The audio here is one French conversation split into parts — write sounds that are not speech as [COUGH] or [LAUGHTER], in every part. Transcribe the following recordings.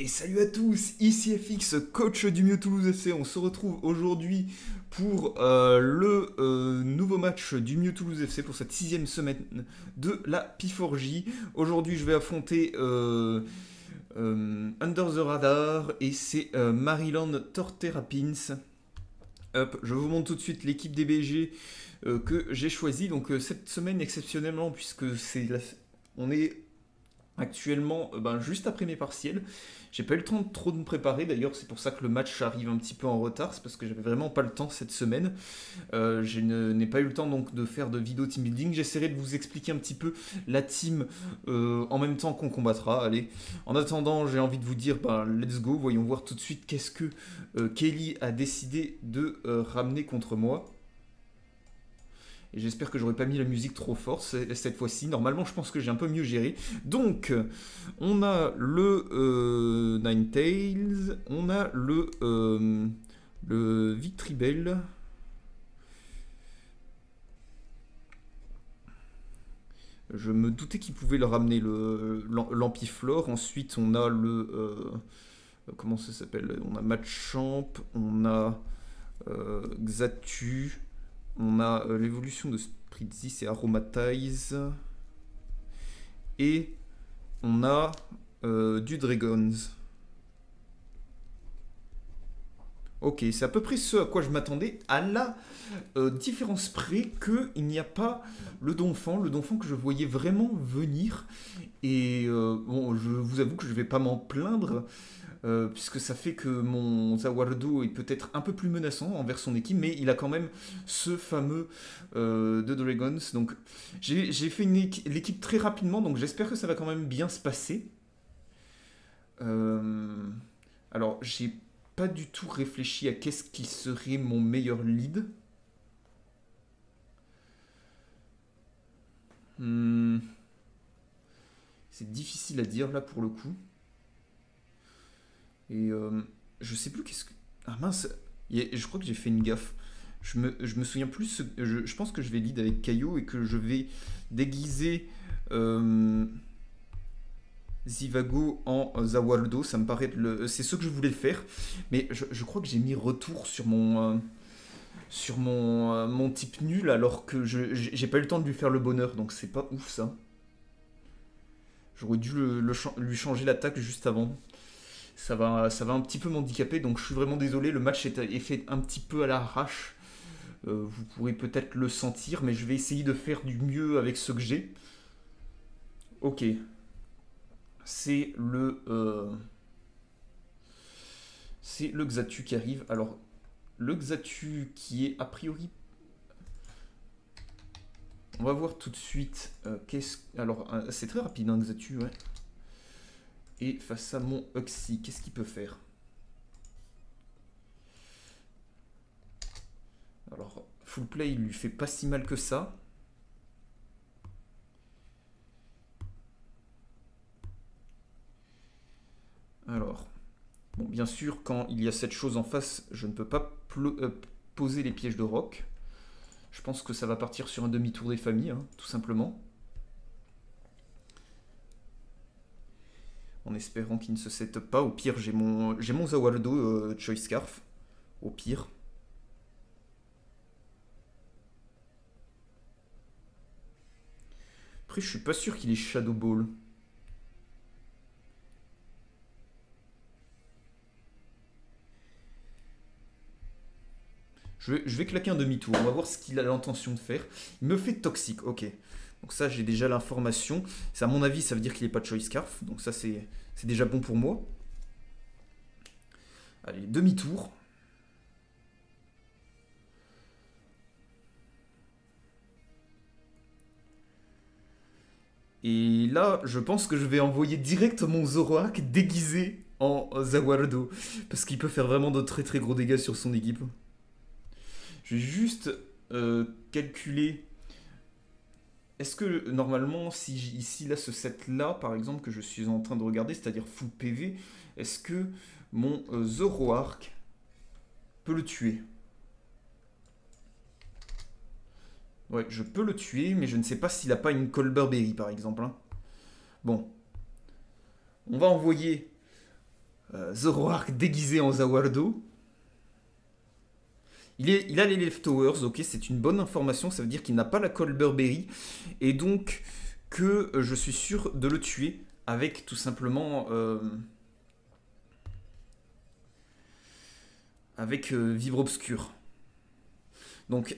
Et salut à tous, ici FX, coach du Mieux Toulouse FC. On se retrouve aujourd'hui pour euh, le euh, nouveau match du Mieux Toulouse FC pour cette sixième semaine de la P4J. Aujourd'hui, je vais affronter euh, Under the Radar et c'est Maryland Torterapins. Hop, je vous montre tout de suite l'équipe des BG que j'ai choisi. Donc cette semaine exceptionnellement puisque c'est on est actuellement euh, ben, juste après mes partiels. J'ai pas eu le temps de trop de me préparer, d'ailleurs c'est pour ça que le match arrive un petit peu en retard, c'est parce que j'avais vraiment pas le temps cette semaine. Euh, je n'ai pas eu le temps donc de faire de vidéo team building. J'essaierai de vous expliquer un petit peu la team euh, en même temps qu'on combattra. Allez, en attendant, j'ai envie de vous dire, ben, let's go, voyons voir tout de suite qu'est-ce que Kelly a décidé de ramener contre moi. Et j'espère que j'aurais pas mis la musique trop fort cette fois-ci. Normalement, je pense que j'ai un peu mieux géré. Donc, on a le euh, Nine Tails, on a le, euh, le. Je me doutais qu'il pouvait le ramener l'Ampiflore. Ensuite, on a le. Euh, comment ça s'appelle? On a Matchamp, on a Xatu. On a euh, l'évolution de Spritzy, et Aromatize. Et on a euh, du Dragons. Ok, c'est à peu près ce à quoi je m'attendais, à la euh, différence près qu'il n'y a pas le Donphan, le Donphan que je voyais vraiment venir. Et bon, je vous avoue que je ne vais pas m'en plaindre, euh, puisque ça fait que mon Zawardo est peut-être un peu plus menaçant envers son équipe, mais il a quand même ce fameux euh, Dragons. Donc j'ai fait l'équipe très rapidement, donc j'espère que ça va quand même bien se passer. Euh, alors j'ai pas du tout réfléchi à qu'est-ce qui serait mon meilleur lead. Hmm. C'est difficile à dire là pour le coup. Et euh, je sais plus qu'est-ce que. Ah mince, je crois que j'ai fait une gaffe. Je me, je me souviens plus. Je, pense que je vais lead avec Caillou et que je vais déguiser euh, Zivago en Zawaldo. Ça me paraît le. C'est ce que je voulais faire. Mais je, je crois que j'ai mis retour sur mon. Euh, sur mon, mon type nul alors que j'ai pas eu le temps de lui faire le bonheur donc c'est pas ouf ça. J'aurais dû le, lui changer l'attaque juste avant ça va, un petit peu m'handicaper. Donc je suis vraiment désolé, le match est, fait un petit peu à l'arrache. Euh, vous pourrez peut-être le sentir, mais je vais essayer de faire du mieux avec ce que j'ai. Ok. C'est le... Euh, c'est le Xatu qui arrive. Alors, le Xatu qui est a priori... On va voir tout de suite. Euh. Alors, c'est très rapide, un Xatu, ouais. Et face à mon Oxy, qu'est-ce qu'il peut faire? Alors, full play, il lui fait pas si mal que ça. Alors, bon, bien sûr, quand il y a cette chose en face, je ne peux pas euh, poser les pièges de roc. Je pense que ça va partir sur un demi-tour des familles, hein, tout simplement. En espérant qu'il ne se set pas. Au pire, j'ai mon, j'ai mon Zawaldo euh, Choice Scarf. Au pire. Après, je suis pas sûr qu'il est Shadow Ball. Je vais, je vais claquer un demi-tour. On va voir ce qu'il a l'intention de faire. Il me fait toxique, ok. Donc ça, j'ai déjà l'information. À mon avis, ça veut dire qu'il n'est pas de Choice Scarf. Donc ça, c'est déjà bon pour moi. Allez, demi-tour. Et là, je pense que je vais envoyer direct mon Zoroark déguisé en Zawardo. Parce qu'il peut faire vraiment de très très gros dégâts sur son équipe. Je vais juste euh, calculer est-ce que normalement, si ici, là, ce set-là, par exemple, que je suis en train de regarder, c'est-à-dire full PV, est-ce que mon euh, Zoroark peut le tuer? Ouais, je peux le tuer, mais je ne sais pas s'il n'a pas une Colberberry, par exemple. Hein. Bon. On va envoyer Euh, Zoroark déguisé en Zawardo. Il, a les leftovers, ok, c'est une bonne information, ça veut dire qu'il n'a pas la Colberberry, et donc que euh, je suis sûr de le tuer avec tout simplement... Euh, avec Vibre Obscur. Donc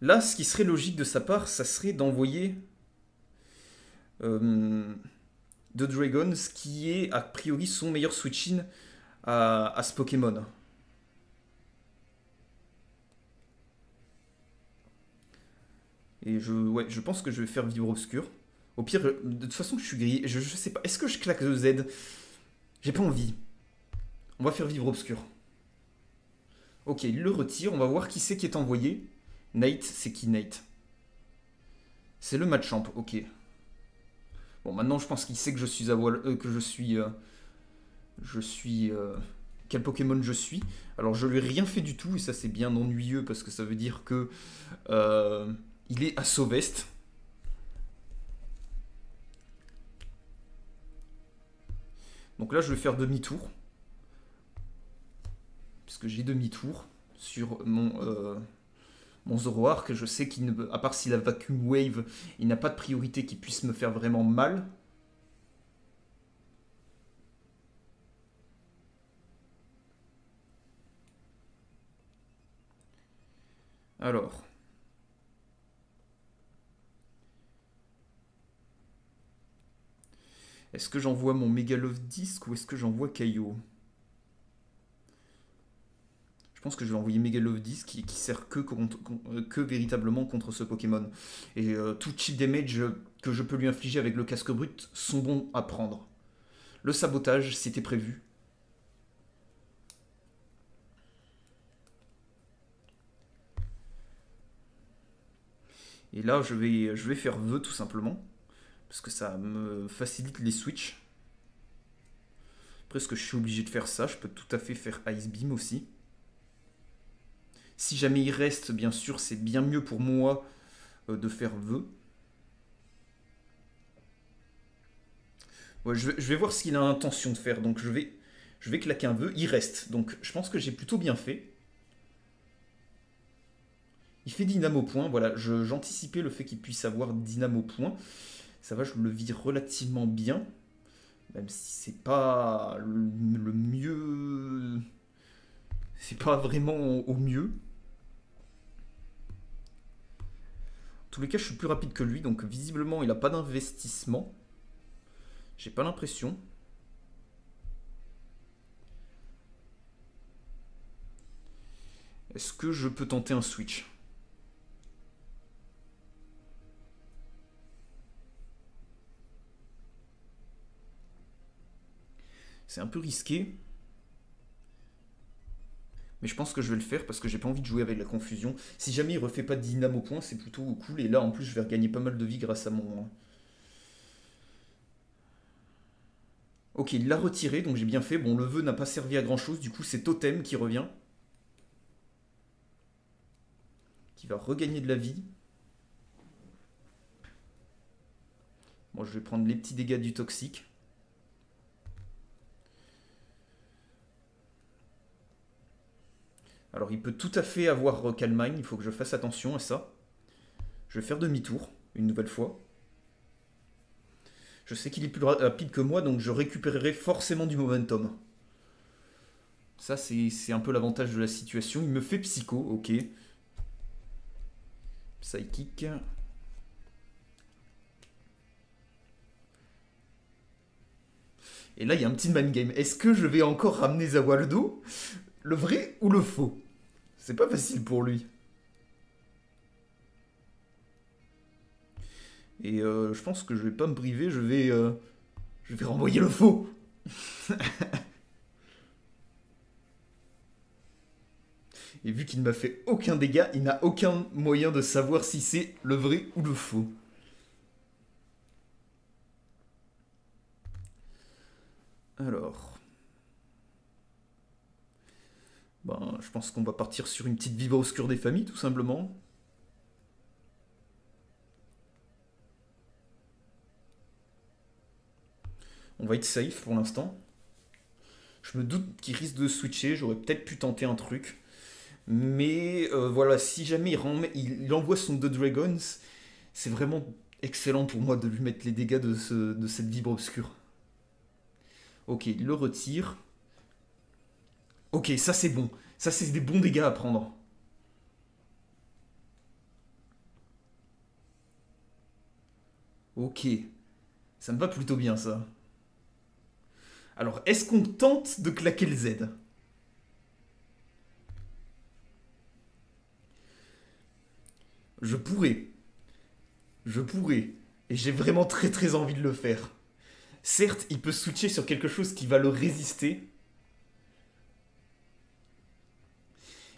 là, ce qui serait logique de sa part, ça serait d'envoyer de Dragons, qui est a priori son meilleur switch-in à, ce Pokémon. Et je, ouais, je pense que je vais faire Vivre Obscur. Au pire, de toute façon, je suis grillé. Je, je sais pas. Est-ce que je claque le Z? J'ai pas envie. On va faire Vivre Obscur. Ok, il le retire. On va voir qui c'est qui est envoyé. Nate, c'est qui Nate C'est le match champ. Ok. Bon, maintenant, je pense qu'il sait que je suis à euh, que je suis... Euh, je suis... Euh, quel Pokémon je suis. Alors, je lui ai rien fait du tout, et ça, c'est bien ennuyeux, parce que ça veut dire que... il est à Sauvest. Donc là, je vais faire demi-tour. Puisque j'ai demi-tour sur mon mon Zoroark, je sais qu'il ne, à part s'il a Vacuum Wave, il n'a pas de priorité qui puisse me faire vraiment mal. Alors. Est-ce que j'envoie mon Megalove Disc ou est-ce que j'envoie Kaio je pense que je vais envoyer Megalove qui, qui sert que, euh, que véritablement contre ce Pokémon. Et euh, tout cheat damage que je peux lui infliger avec le casque brut sont bons à prendre. Le sabotage, c'était prévu. Et là, je vais, je vais faire vœu tout simplement. Parce que ça me facilite les switches. Après, est-ce que je suis obligé de faire ça? Je peux tout à fait faire Ice Beam aussi. Si jamais il reste, bien sûr, c'est bien mieux pour moi euh, de faire vœu. je, vais, voir ce qu'il a intention de faire. Donc je vais, je vais claquer un vœu. Il reste. Donc je pense que j'ai plutôt bien fait. Il fait dynamo point. Voilà, j'anticipais le fait qu'il puisse avoir dynamo point. Ça va, je le vis relativement bien. Même si c'est pas le mieux. C'est pas vraiment au mieux. tous les cas, je suis plus rapide que lui, donc visiblement, il n'a pas d'investissement. J'ai pas l'impression. Est-ce que je peux tenter un switch? C'est un peu risqué. Mais je pense que je vais le faire parce que j'ai pas envie de jouer avec la confusion. Si jamais il refait pas de dynamo point, c'est plutôt cool. Et là, en plus, je vais regagner pas mal de vie grâce à mon... Ok, il l'a retiré, donc j'ai bien fait. Bon, le vœu n'a pas servi à grand chose. Du coup, c'est Totem qui revient. Qui va regagner de la vie. Moi, je vais prendre les petits dégâts du toxique. Alors il peut tout à fait avoir Calmine, il faut que je fasse attention à ça. Je vais faire demi-tour, une nouvelle fois. Je sais qu'il est plus rapide que moi, donc je récupérerai forcément du momentum. Ça, c'est un peu l'avantage de la situation. Il me fait psycho, ok. Psychic. Et là, il y a un petit man game. Est-ce que je vais encore ramener Zawaldo? Le vrai ou le faux? C'est pas facile pour lui. Et euh, je pense que je vais pas me priver, je vais, euh, je vais renvoyer le faux. [LAUGHS] Et vu qu'il ne m'a fait aucun dégât, il n'a aucun moyen de savoir si c'est le vrai ou le faux. Alors. Ben, je pense qu'on va partir sur une petite vibre obscure des familles, tout simplement. On va être safe pour l'instant. Je me doute qu'il risque de switcher, j'aurais peut-être pu tenter un truc. Mais euh, voilà, si jamais il, envoie son deux Dragons, c'est vraiment excellent pour moi de lui mettre les dégâts de cette vibre obscure. Ok, il le retire. Ok, ça c'est bon. Ça c'est des bons dégâts à prendre. Ok. Ça me va plutôt bien ça. Alors, est-ce qu'on tente de claquer le Z? Je pourrais. Je pourrais. Et j'ai vraiment très très envie de le faire. Certes, il peut switcher sur quelque chose qui va le résister.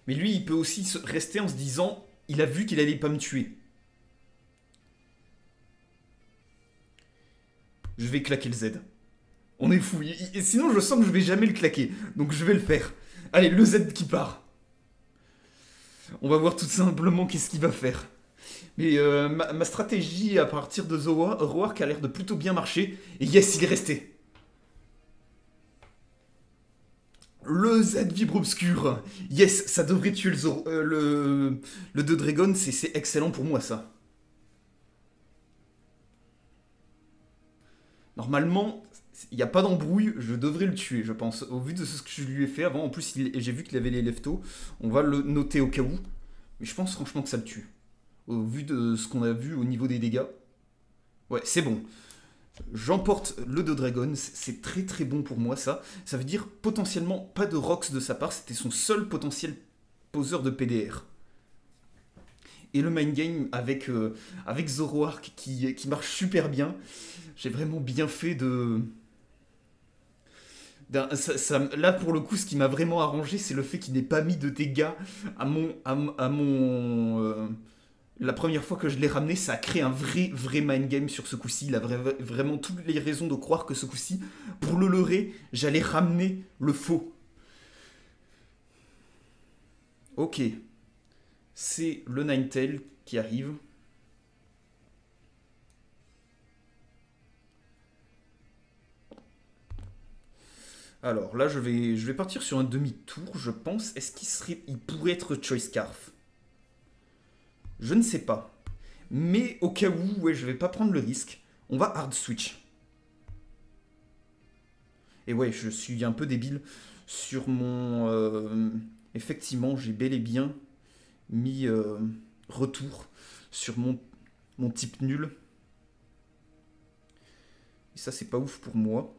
Mais lui, il peut aussi rester en se disant, il a vu qu'il allait pas me tuer. Je vais claquer le Z. On est fou. sinon, je sens que je vais jamais le claquer. Donc je vais le faire. Allez, le Z qui part. On va voir tout simplement qu'est-ce qu'il va faire. Mais euh, ma, stratégie à partir de Zoroark a l'air de plutôt bien marcher. Et yes, il est resté. Le Z vibre obscur. Yes, ça devrait tuer le, euh, le, le 2 Dragon. C'est excellent pour moi, ça. Normalement, il n'y a pas d'embrouille, je devrais le tuer, je pense. Au vu de ce que je lui ai fait avant, en plus, j'ai vu qu'il avait les leftos. On va le noter au cas où. Mais je pense franchement que ça le tue. Au vu de ce qu'on a vu au niveau des dégâts. Ouais, c'est bon. J'emporte le de Dragon, c'est très très bon pour moi ça. Ça veut dire potentiellement pas de Rox de sa part, c'était son seul potentiel poseur de PDR et le main game avec, euh, avec Zoroark qui, qui marche super bien. J'ai vraiment bien fait de... là pour le coup ce qui m'a vraiment arrangé c'est le fait qu'il n'ait pas mis de dégâts à mon... À, mon euh, la première fois que je l'ai ramené ça a créé un vrai vrai mind game sur ce coup-ci. Il a vraiment toutes les raisons de croire que ce coup-ci pour le leurrer j'allais ramener le faux. Ok c'est le Ninetale qui arrive. Alors là, je vais, partir sur un demi-tour, je pense. Est-ce qu'il serait, il pourrait être Choice Scarf Je ne sais pas. Mais au cas où, ouais, je vais pas prendre le risque. On va hard switch. Et ouais, je suis un peu débile sur mon... Euh, effectivement, j'ai bel et bien mis euh, retour sur mon, mon type nul. Et ça, c'est pas ouf pour moi.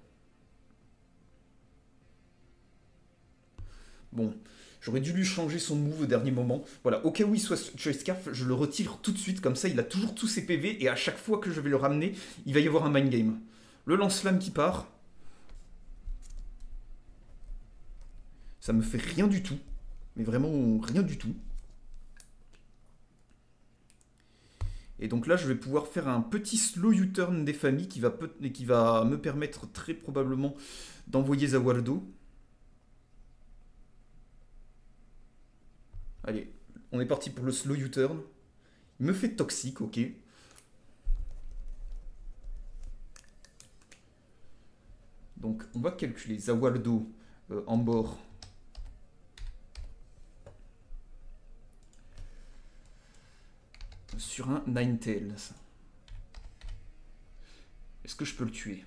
Bon, j'aurais dû lui changer son move au dernier moment. Voilà, au cas où il soit Choice je le retire tout de suite, comme ça il a toujours tous ses PV, et à chaque fois que je vais le ramener, il va y avoir un mind game. Le lance-flamme qui part. Ça me fait rien du tout. Mais vraiment rien du tout. Et donc là, je vais pouvoir faire un petit slow U-turn des familles qui va, qui va me permettre très probablement d'envoyer Zawaldo. Allez, on est parti pour le slow U-turn. Il me fait toxique, ok. Donc on va calculer Zawaldo euh, en bord sur un Ninetales. Est-ce que je peux le tuer?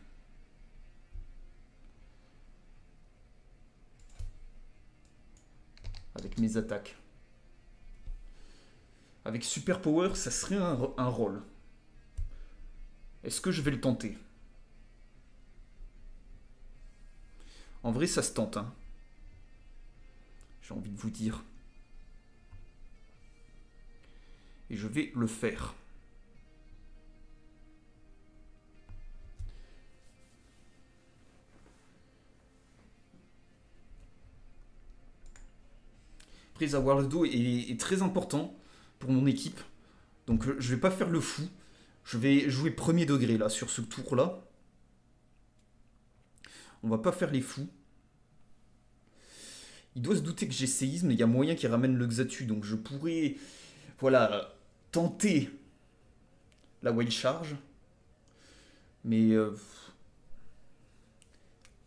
Avec mes attaques. Avec Super Power, ça serait un, rôle. Est-ce que je vais le tenter? En vrai, ça se tente. Hein. J'ai envie de vous dire. et je vais le faire. Prise à Waldo est, est très important pour mon équipe. Donc euh, je vais pas faire le fou. Je vais jouer premier degré là sur ce tour là. On va pas faire les fous. Il doit se douter que j'ai séisme, il y a moyen qu'il ramène le Xatu, donc je pourrais voilà, tenter la wild charge. Mais euh,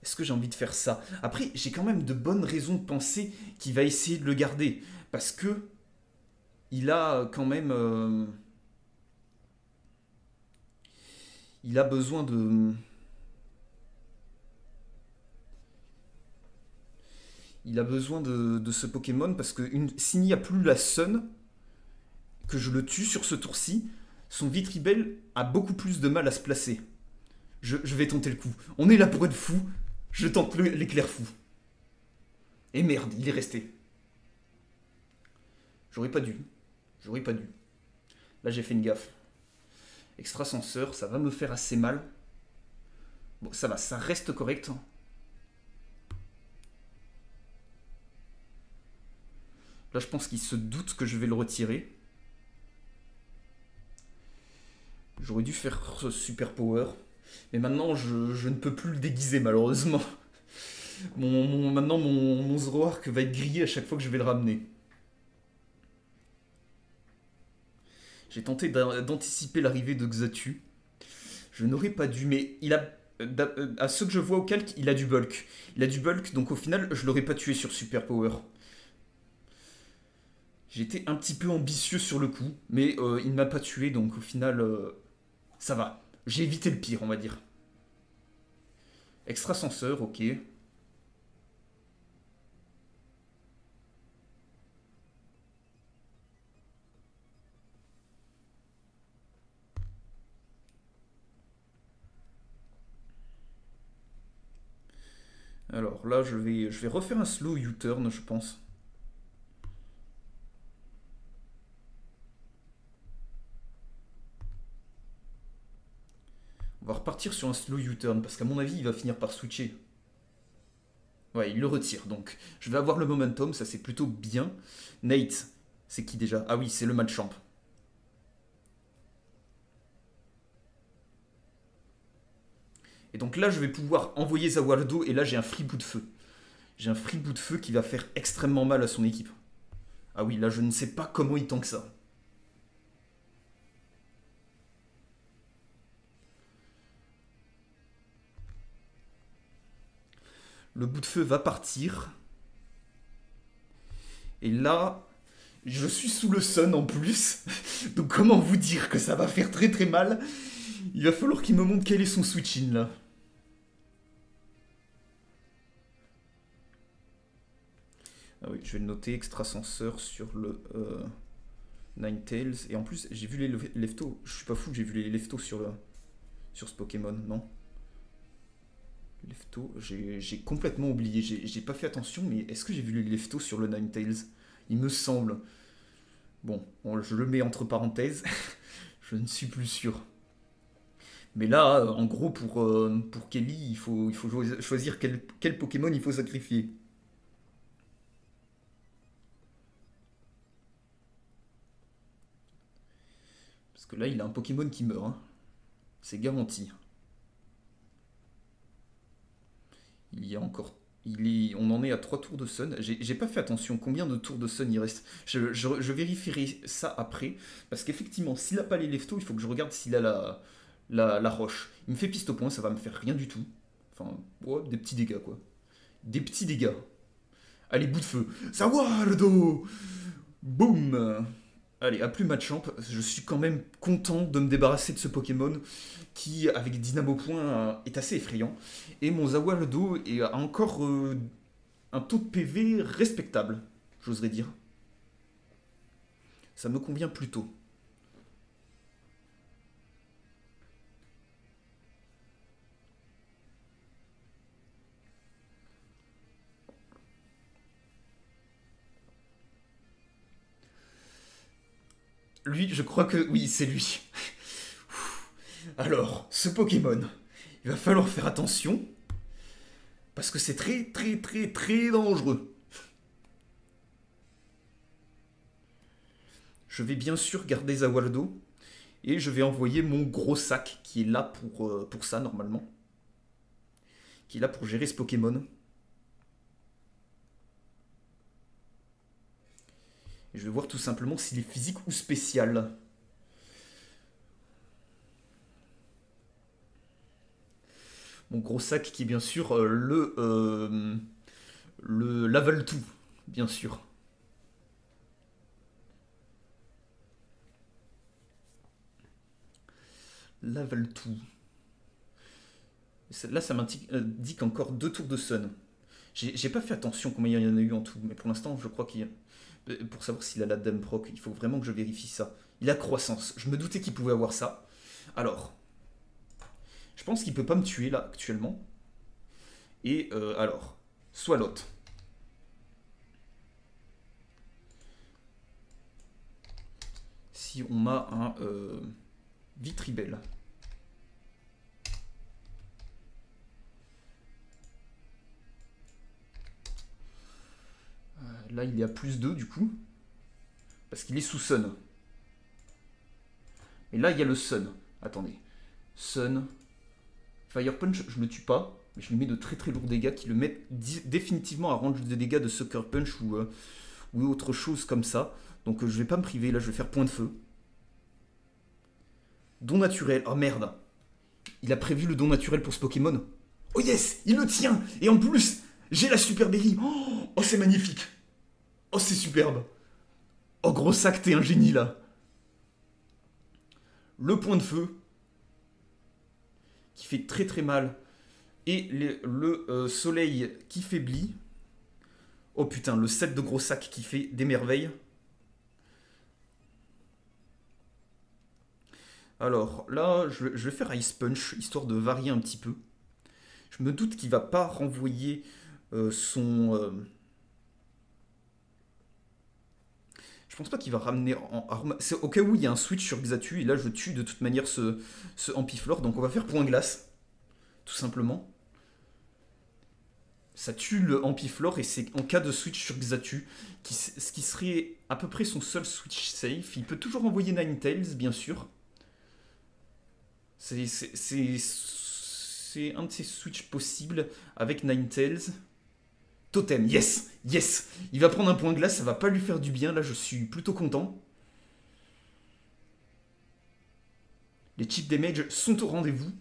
Est-ce que j'ai envie de faire ça? Après, j'ai quand même de bonnes raisons de penser qu'il va essayer de le garder. Parce que il a quand même... euh, il a besoin de... Il a besoin de, ce Pokémon parce que s'il n'y a plus la Sun, que je le tue sur ce tour-ci, son Vitribel a beaucoup plus de mal à se placer. Je, vais tenter le coup. On est là pour être fou. Je tente l'éclair fou. Et merde, il est resté. J'aurais pas dû. J'aurais pas dû. Là, j'ai fait une gaffe. Extrasenseur, ça va me faire assez mal. Bon, ça va, ça reste correct. Là, je pense qu'il se doute que je vais le retirer. J'aurais dû faire ce super power. Mais maintenant, je, ne peux plus le déguiser, malheureusement. Mon, mon- maintenant, mon, mon Zoroark va être grillé à chaque fois que je vais le ramener. J'ai tenté d'a- d'anticiper l'arrivée de Xatu. Je n'aurais pas dû, mais il a. d'a- À ce que je vois au calque, il a du bulk. Il a du bulk, donc au final, je l'aurais pas tué sur Super Power. J'étais un petit peu ambitieux sur le coup, mais euh, il ne m'a pas tué, donc au final, euh, ça va. J'ai évité le pire, on va dire. Extrasenseur, ok. Alors là, je vais, je vais refaire un slow U-turn, je pense. On va repartir sur un slow U-turn, parce qu'à mon avis, il va finir par switcher. Ouais, il le retire, donc je vais avoir le momentum, ça c'est plutôt bien. Nate, c'est qui déjà? Ah oui, c'est le match. Et donc là, je vais pouvoir envoyer Zawaldo, et là j'ai un free de feu. J'ai un free de feu qui va faire extrêmement mal à son équipe. Ah oui, là je ne sais pas comment il tank ça. Le bout de feu va partir. Et là, je suis sous le sun en plus. [LAUGHS] Donc comment vous dire que ça va faire très très mal? Il va falloir qu'il me montre quel est son switch-in là. Ah oui, je vais le noter, extrasenseur sur le euh, Ninetales. Et en plus, j'ai vu les le- leftos. Je suis pas fou, j'ai vu les leftos sur, le, sur ce Pokémon, non? Lefto, j'ai complètement oublié, j'ai pas fait attention, mais est-ce que j'ai vu les leftos sur le Ninetales Il me semble. Bon, on- je le mets entre parenthèses, [LAUGHS] je ne suis plus sûr. Mais là, en gros, pour, euh, pour Kelly, il faut, il faut cho- choisir quel, quel Pokémon il faut sacrifier. Que là, il a un Pokémon qui meurt. hein. C'est garanti. Il y a encore. Il est, on en est à 3 tours de Sun. J'ai pas fait attention combien de tours de Sun il reste. Je, vérifierai ça après. Parce qu'effectivement, s'il a pas les leftos, il faut que je regarde s'il a la, la, roche. Il me fait piste au point, ça va me faire rien du tout. Enfin, des petits dégâts quoi. Des petits dégâts. Allez, bout de feu. Sawardo Boum Allez, à plus Machamp, je suis quand même content de me débarrasser de ce Pokémon qui, avec Dynamo Point, euh, est assez effrayant. Et mon Zawaldo a encore euh, un taux de PV respectable, j'oserais dire. Ça me convient plutôt. Lui, je crois que oui, c'est lui. Alors, ce Pokémon, il va falloir faire attention parce que c'est très très très très dangereux. Je vais bien sûr garder Zawaldo et je vais envoyer mon gros sac qui est là pour, euh, ça normalement. Qui est là pour gérer ce Pokémon. Je vais voir tout simplement s'il est physique ou spécial. mon gros sac qui est bien sûr euh, le, euh, le Laval tout, bien sûr. Laval tout. Là, ça m'indique encore deux tours de Sun. J'ai pas fait attention combien il y en a eu en tout, mais pour l'instant, je crois qu'il a... Pour savoir s'il a la Dame Proc, il faut vraiment que je vérifie ça. Il a croissance. Je me doutais qu'il pouvait avoir ça. Alors, je pense qu'il peut pas me tuer là, actuellement. Et euh, alors, soit l'autre. Si on a un euh, Vitribel. Là, il est à plus 2 du coup. Parce qu'il est sous Sun. Et là, il y a le Sun. Attendez. Sun. Fire Punch, je le tue pas. Mais je lui mets de très très lourds dégâts qui le mettent définitivement à rendre des dégâts de Sucker Punch ou, euh, ou autre chose comme ça. Donc euh, je vais pas me priver. Là, je vais faire point de feu. Don naturel. Oh merde. Il a prévu le don naturel pour ce Pokémon. Oh yes Il le tient Et en plus, j'ai la Super Berry. Oh, oh c'est magnifique Oh, c'est superbe. Oh, gros sac, t'es un génie là. Le point de feu, qui fait très très mal, et le, euh, soleil qui faiblit. Oh putain, le set de gros sac qui fait des merveilles. Alors là, je, vais faire Ice Punch, histoire de varier un petit peu. Je me doute qu'il va pas renvoyer euh, son... Euh, Je pense pas qu'il va ramener en C'est au cas où il y a un switch sur Xatu, et là je tue de toute manière ce, ce Ampiflore, donc on va faire point glace, tout simplement. Ça tue le Ampiflore, et c'est en cas de switch sur Xatu, ce qui serait à peu près son seul switch safe. Il peut toujours envoyer Ninetales, bien sûr. C'est un de ses switches possibles avec Ninetales. Totem, yes, yes. Il va prendre un point glace, ça va pas lui faire du bien. Là, je suis plutôt content. Les chips damage sont au rendez-vous.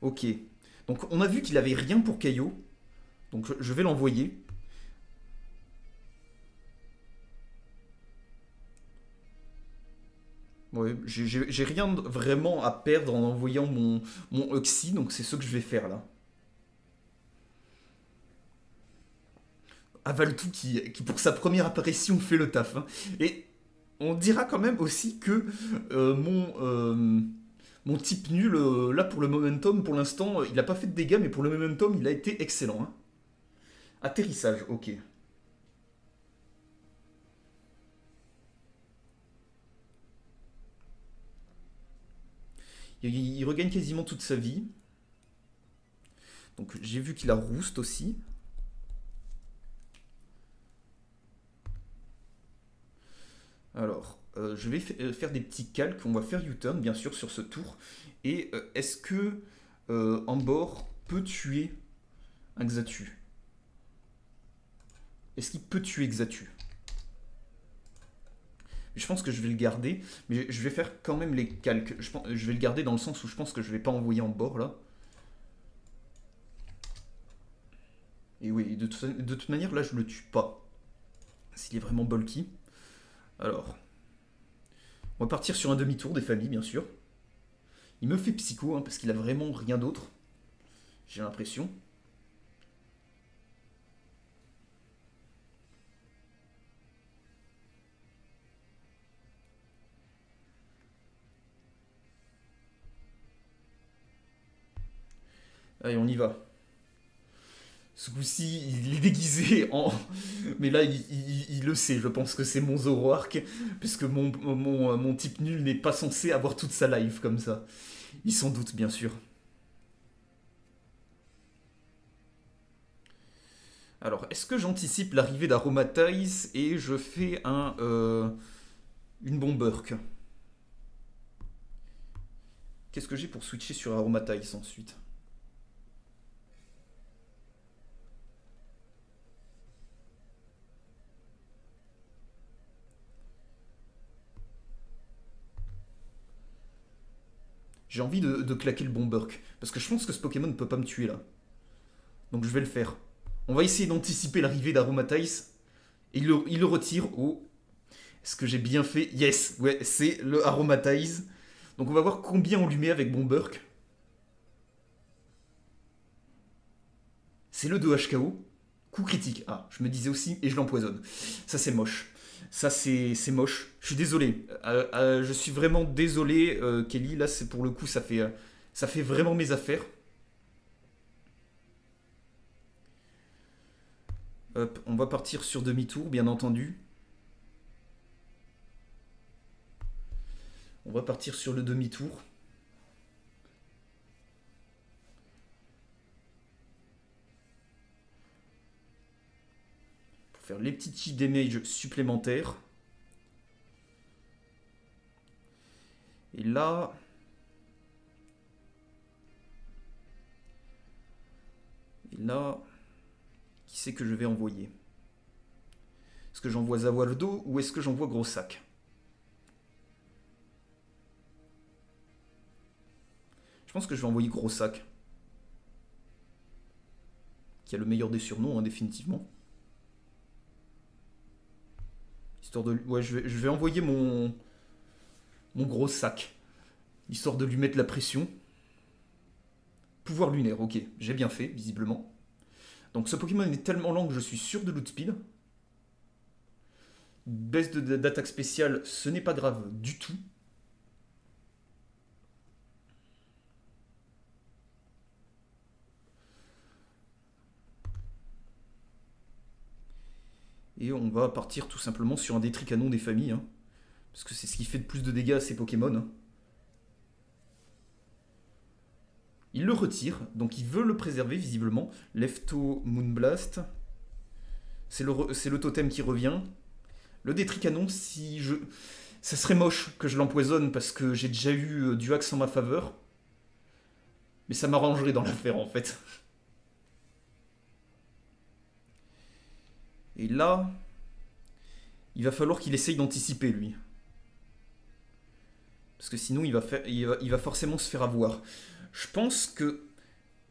Ok. Donc on a vu qu'il avait rien pour Caillot. Donc je vais l'envoyer. Ouais, j'ai rien vraiment à perdre en envoyant mon, mon Oxy, donc c'est ce que je vais faire là. Avaltou qui, qui pour sa première apparition fait le taf. Hein. Et on dira quand même aussi que euh, mon, euh, mon type nul, euh, là pour le momentum, pour l'instant, il n'a pas fait de dégâts, mais pour le momentum, il a été excellent. Hein. Atterrissage, ok. Il, regagne quasiment toute sa vie. Donc j'ai vu qu'il a rouste aussi. Alors, euh, je vais euh, faire des petits calques. On va faire U-turn, bien sûr, sur ce tour. Et euh, est-ce que Ambor peut tuer un Xatu? Est-ce qu'il peut tuer Xatu? Je pense que je vais le garder, mais je vais faire quand même les calques. Je, vais le garder dans le sens où je pense que je vais pas envoyer en bord là. Et oui, de, toute manière, là, je le tue pas. S'il est vraiment bulky. Alors, on va partir sur un demi-tour des familles, bien sûr. Il me fait psycho, hein, parce qu'il a vraiment rien d'autre. J'ai l'impression. Allez, on y va. Ce coup-ci, il est déguisé en... [LAUGHS] Mais là, il, le sait, je pense que c'est mon Zoroark, puisque mon, type nul n'est pas censé avoir toute sa life comme ça. Il s'en doute, bien sûr. Alors, est-ce que j'anticipe l'arrivée d'Aromatize et je fais un... Euh, une bomberk Qu'est-ce que j'ai pour switcher sur Aromatize ensuite? J'ai envie de, claquer le bon Burk. Parce que je pense que ce Pokémon ne peut pas me tuer là. Donc je vais le faire. On va essayer d'anticiper l'arrivée d'Aromatize. Et il le, retire. Oh. Est-ce que j'ai bien fait? Yes Ouais, c'est le Aromatize. Donc on va voir combien on lui met avec bon Burk. C'est le 2 HKO. Coup critique. Ah, je me disais aussi, et je l'empoisonne. Ça c'est moche. Ça, c'est moche. Je suis désolé. Euh, euh, je suis vraiment désolé, euh, Kelly. Là, c'est pour le coup, ça fait, vraiment mes affaires. Hop, on va partir sur demi-tour, bien entendu. On va partir sur le demi-tour. Faire les petits chips damage supplémentaires. Et là... Et là... Qui c'est que je vais envoyer? Est-ce que j'envoie Zawardo ou est-ce que j'envoie Gros Sac Je pense que je vais envoyer Gros Sac. Qui a le meilleur des surnoms, hein, définitivement. Je vais envoyer mon... Mon gros sac. Histoire de lui mettre la pression. Pouvoir lunaire, ok. J'ai bien fait, visiblement. Donc ce Pokémon est tellement lent que je suis sûr de loot speed. Baisse d'attaque spéciale, ce n'est pas grave du tout. Et on va partir tout simplement sur un des tricanons des familles. Hein. parce que c'est ce qui fait le plus de dégâts à ces Pokémon. Hein. Il le retire, donc il veut le préserver visiblement. Lefto Moonblast. C'est le, totem qui revient. Le détricanon, si je... Ça serait moche que je l'empoisonne parce que j'ai déjà eu euh, du axe en ma faveur. Mais ça m'arrangerait dans l'affaire en fait. Et là, il va falloir qu'il essaye d'anticiper, lui. Parce que sinon, il va, forcément se faire avoir. Je pense que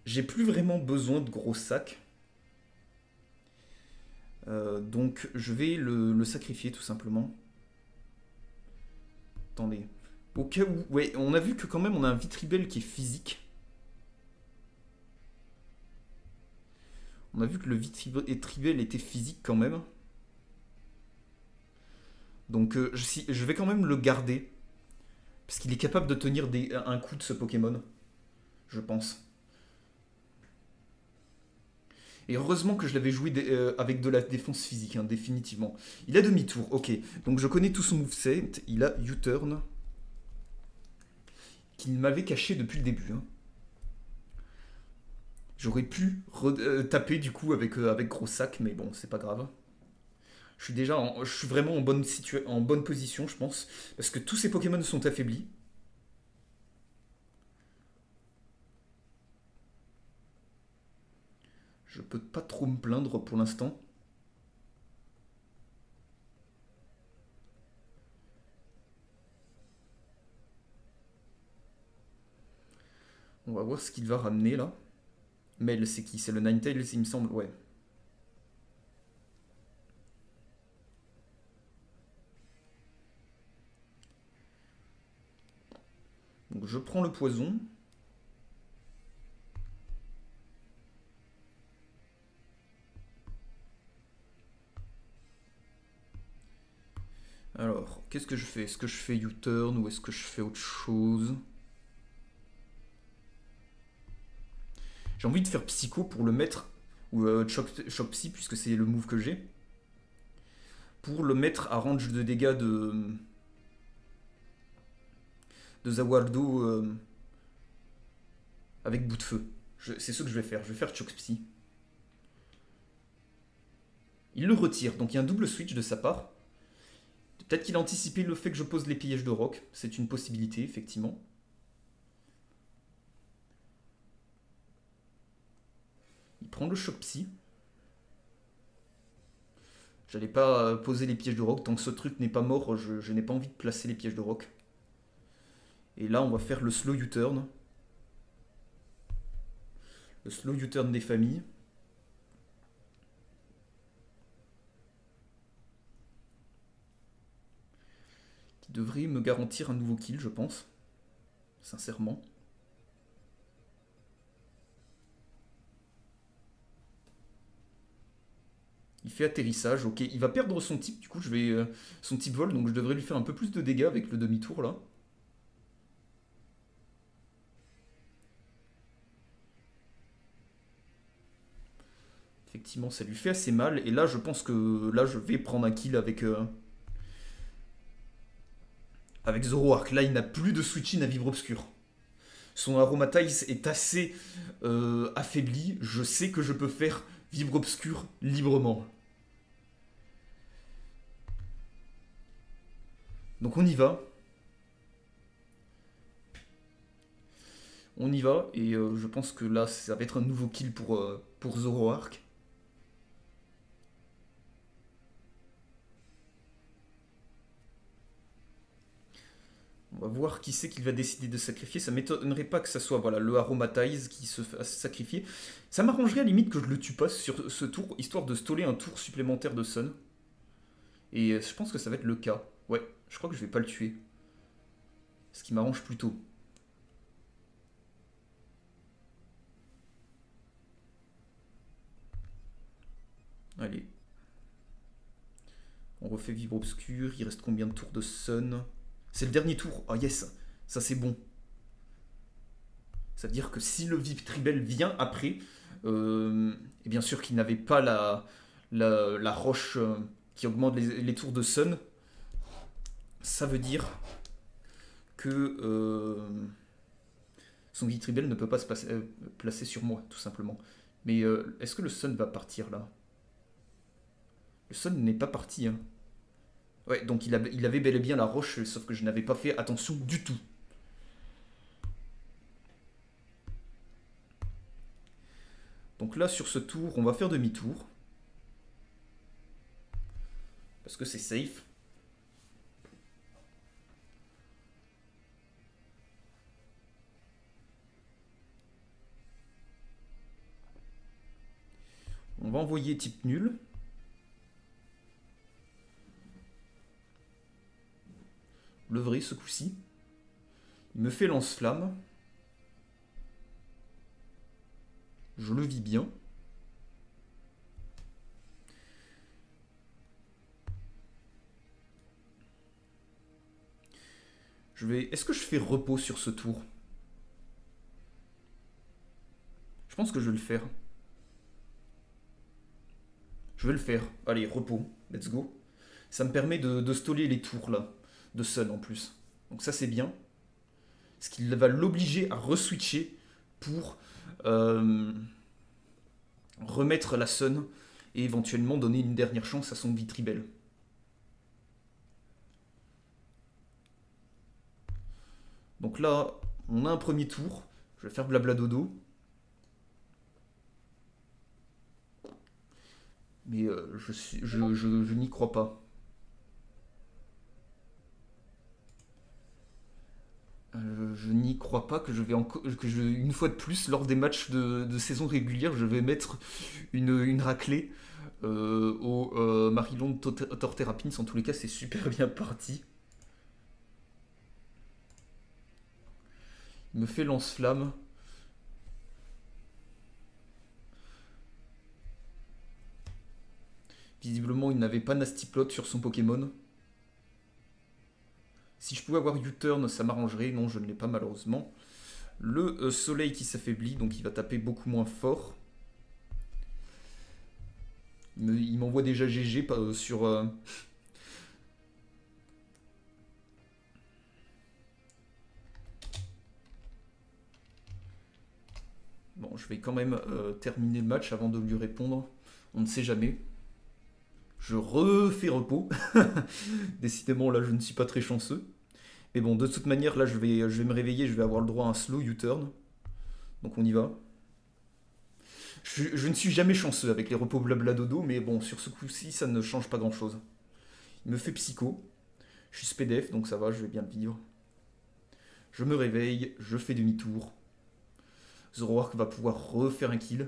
j'ai plus vraiment besoin de gros sacs. Euh, donc, je vais le, sacrifier, tout simplement. Attendez. Au cas où... Ouais, on a vu que quand même, on a un Vitribel qui est physique. On a vu que le Vitribel était physique quand même. Donc euh, je, vais quand même le garder. Parce qu'il est capable de tenir un coup de ce Pokémon. Je pense. Et heureusement que je l'avais joué euh, avec de la défense physique, hein, définitivement. Il a demi-tour, ok. Donc je connais tout son moveset. Il a U-turn. Qu'il m'avait caché depuis le début. Hein. J'aurais pu euh, taper du coup avec, euh, avec gros sac, mais bon, c'est pas grave. Je suis déjà je suis vraiment en bonne, en bonne position, je pense, parce que tous ces Pokémon sont affaiblis. Je peux pas trop me plaindre pour l'instant. On va voir ce qu'il va ramener là. Mel, c'est qui? C'est le Ninetales, il me semble Ouais. Donc je prends le poison. Alors, qu'est-ce que je fais? Est-ce que je fais U-turn ou est-ce que je fais autre chose? J'ai envie de faire Psycho pour le mettre, ou euh, Shock, Psy, puisque c'est le move que j'ai, pour le mettre à range de dégâts de, de Zawardo euh, avec bout de feu. C'est ce que je vais faire. Je vais faire Shock Psy. Il le retire, donc il y a un double switch de sa part. Peut-être qu'il a anticipé le fait que je pose les pièges de rock. C'est une possibilité, effectivement. Prends le choc psy. J'allais pas euh, poser les pièges de rock. Tant que ce truc n'est pas mort, je, n'ai pas envie de placer les pièges de rock. Et là, on va faire le slow U-turn. Le slow U-turn des familles. Qui devrait me garantir un nouveau kill, je pense. Sincèrement. Il fait atterrissage, ok. Il va perdre son type, du coup je vais... Euh, son type vol, donc je devrais lui faire un peu plus de dégâts avec le demi-tour là. Effectivement, ça lui fait assez mal. Et là, je pense que là, je vais prendre un kill avec... Euh, avec Zoroark. Là, il n'a plus de switch-in à Vivre Obscur. Son Aromatize est assez euh, affaibli. Je sais que je peux faire Vivre Obscur librement. Donc on y va. On y va, et euh, je pense que là, ça va être un nouveau kill pour, euh, Zoroark. On va voir qui c'est qu'il va décider de sacrifier. Ça m'étonnerait pas que ça soit voilà, le Aromatize qui se fasse sacrifier. Ça m'arrangerait à limite que je le tue pas sur ce tour, histoire de stoller un tour supplémentaire de Sun. Et euh, je pense que ça va être le cas. Ouais, je crois que je vais pas le tuer. Ce qui m'arrange plutôt. Allez. On refait Vibre Obscur. Il reste combien de tours de Sun? C'est le dernier tour. Oh yes Ça c'est bon. C'est-à-dire que si le Vip Tribel vient après, euh, et bien sûr qu'il n'avait pas la, la, roche euh, qui augmente les, tours de Sun, ça veut dire que euh, son Tribel ne peut pas se placer sur moi, tout simplement. Mais est-ce que le Sun va partir là? Le Sun n'est pas parti. Hein. Ouais, donc il avait bel et bien la roche, sauf que je n'avais pas fait attention du tout. Donc là, sur ce tour, on va faire demi-tour. Parce que c'est safe. On va envoyer type nul. Le vrai ce coup-ci. Il me fait lance-flamme. Je le vis bien. Je vais... Est-ce que je fais repos sur ce tour? Je pense que je vais le faire. Je vais le faire. Allez, repos. Let's go. Ça me permet de, de stoller les tours là de Sun en plus. Donc ça c'est bien. Ce qui va l'obliger à reswitcher pour euh, remettre la Sun et éventuellement donner une dernière chance à son Vitribel. Donc là, on a un premier tour. Je vais faire blabla dodo. Mais euh, je, je, je n'y crois pas. Euh, je n'y crois pas que je vais encore que je, une fois de plus lors des matchs de, saison régulière je vais mettre une, une raclée euh, au euh, Marilon Torterapins. En tous les cas c'est super bien parti. Il me fait lance-flamme visiblement il n'avait pas Nasty Plot sur son Pokémon si je pouvais avoir U-turn, ça m'arrangerait. Non, je ne l'ai pas malheureusement. Le euh, soleil qui s'affaiblit, donc il va taper beaucoup moins fort. Il m'envoie déjà GG euh, sur... Euh, bon, je vais quand même terminer le match avant de lui répondre. On ne sait jamais. Je refais repos. [LAUGHS] Décidément, là, je ne suis pas très chanceux. Mais bon, de toute manière, là, je vais, je vais me réveiller, je vais avoir le droit à un slow U-turn. Donc on y va. Je, ne suis jamais chanceux avec les repos blabla dodo, mais bon, sur ce coup-ci, ça ne change pas grand-chose. Il me fait psycho. Je suis SPDF, donc ça va, je vais bien vivre. Je me réveille, je fais demi-tour. Zoroark va pouvoir refaire un kill.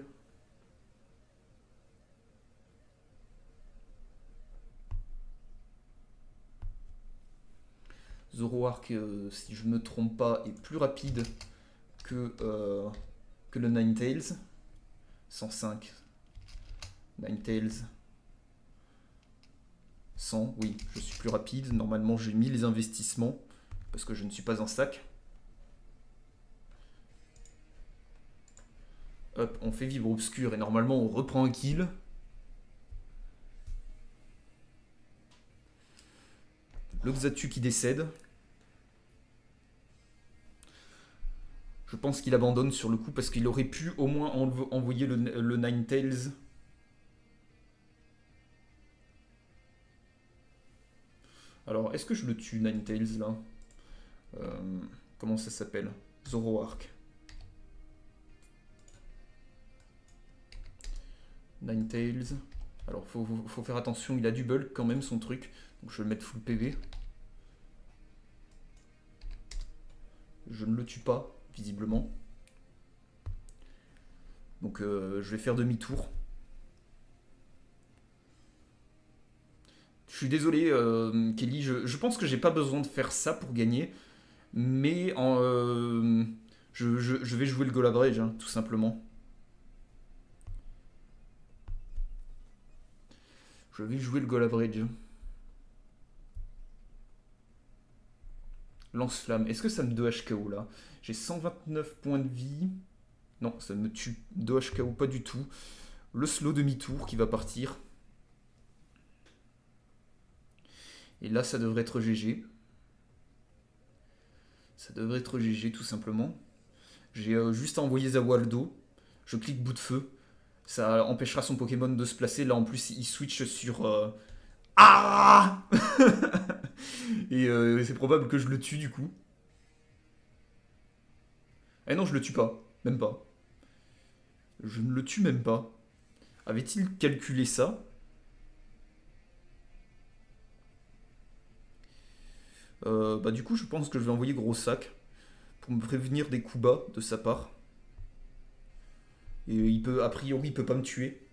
Zoroark, euh, si je me trompe pas, est plus rapide que, euh, que le Ninetales. 105. Ninetales. 100, oui, je suis plus rapide. Normalement, j'ai mis les investissements parce que je ne suis pas un sac. Hop, on fait vivre obscur et normalement on reprend un kill. Le qui décède. Je pense qu'il abandonne sur le coup parce qu'il aurait pu au moins envoyer le, le Ninetales. Alors, est-ce que je le tue, Ninetales, là? Euh, Comment ça s'appelle? Zoroark. Ninetales. Alors, faut, faut, faire attention, il a du bulk quand même, son truc. Donc, je vais le mettre full PV. Je ne le tue pas visiblement. Donc euh, je vais faire demi-tour. Je suis désolé, euh, Kelly, je, pense que j'ai pas besoin de faire ça pour gagner. Mais euh, je, vais jouer le goal average, hein, tout simplement. Je vais jouer le goal average. Lance-flamme. Est-ce que ça me 2 HKO là? J'ai 129 points de vie. Non, ça me tue 2 HKO, pas du tout. Le slow demi-tour qui va partir. Et là, ça devrait être GG. Ça devrait être GG tout simplement. J'ai euh, juste envoyé Zawaldo. Je clique bout de feu. Ça empêchera son Pokémon de se placer. Là, en plus, il switch sur... Euh, ah Et euh, c'est probable que je le tue du coup. Eh non, je le tue pas. Même pas. Je ne le tue même pas. Avait-il calculé ça? Euh, Bah du coup, je pense que je vais envoyer gros sac pour me prévenir des coups bas de sa part. Et il peut, a priori, il peut pas me tuer.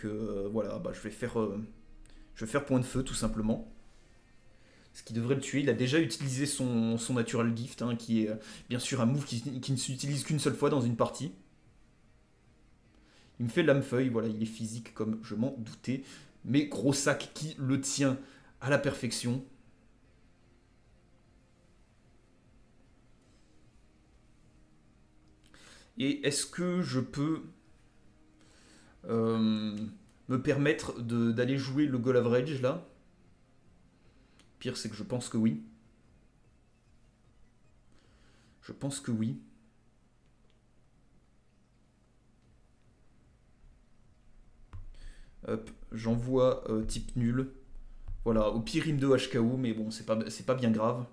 Donc euh, voilà, bah, je, vais faire, euh, je vais faire point de feu tout simplement. Ce qui devrait le tuer. Il a déjà utilisé son, Natural Gift, hein, qui est euh, bien sûr un move qui, ne s'utilise qu'une seule fois dans une partie. Il me fait lame feuille, voilà, il est physique comme je m'en doutais. Mais gros sac qui le tient à la perfection. Et est-ce que je peux me permettre d'aller jouer le goal average là Pire, c'est que je pense que oui. Je pense que oui. J'envoie euh, type nul. Voilà, au pire, il me de HKO, mais bon, c'est pas, pas bien grave.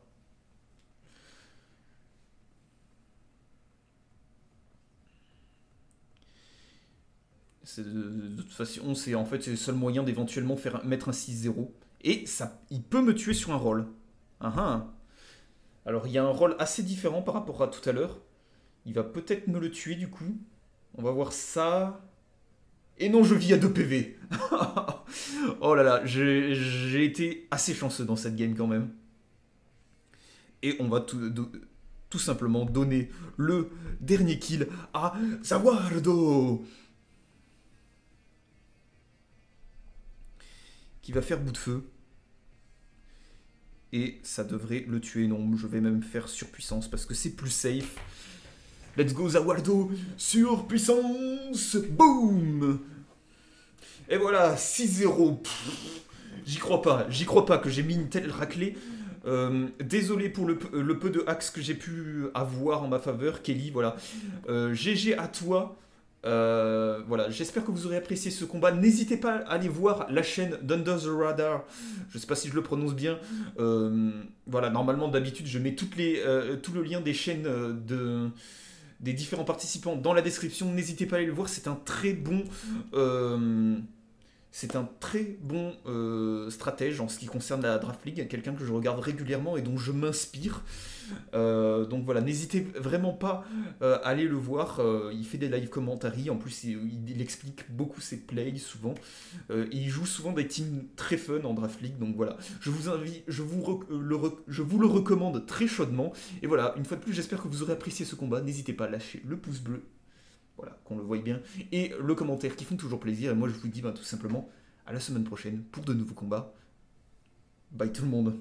De, toute façon, c'est en fait le seul moyen d'éventuellement faire mettre un 6-0. Et ça, il peut me tuer sur un rôle. Ah, ah. Alors il y a un rôle assez différent par rapport à tout à l'heure. Il va peut-être me le tuer du coup. On va voir ça. Et non, je vis à 2 PV. [LAUGHS] oh là là, j'ai été assez chanceux dans cette game quand même. Et on va tout, tout simplement donner le dernier kill à Zawardo. Qui va faire bout de feu. Et ça devrait le tuer. Non, je vais même faire surpuissance parce que c'est plus safe. Let's go Zawaldo Surpuissance Boom Et voilà, 6-0. J'y crois pas. J'y crois pas que j'ai mis une telle raclée. Euh, désolé pour le, peu de hacks que j'ai pu avoir en ma faveur, Kelly. Voilà. GG euh, à toi. Euh, voilà, j'espère que vous aurez apprécié ce combat. N'hésitez pas à aller voir la chaîne d'Under the Radar. Je ne sais pas si je le prononce bien. Euh, voilà, normalement d'habitude je mets euh, tout le lien des chaînes de, des différents participants dans la description. N'hésitez pas à aller le voir. C'est un très bon, c'est un très bon euh, stratège en ce qui concerne la Draft League, quelqu'un que je regarde régulièrement et dont je m'inspire. Euh, donc voilà, n'hésitez vraiment pas euh, à aller le voir. il fait des live commentaries, en plus il, explique beaucoup ses plays souvent. il joue souvent des teams très fun en Draft League. Donc voilà, je vous invite, je vous, le, je vous le recommande très chaudement. Et voilà, une fois de plus, j'espère que vous aurez apprécié ce combat. N'hésitez pas à lâcher le pouce bleu voilà, qu'on le voie bien. Et le commentaire qui font toujours plaisir. Et moi, je vous dis ben, tout simplement à la semaine prochaine pour de nouveaux combats. Bye tout le monde.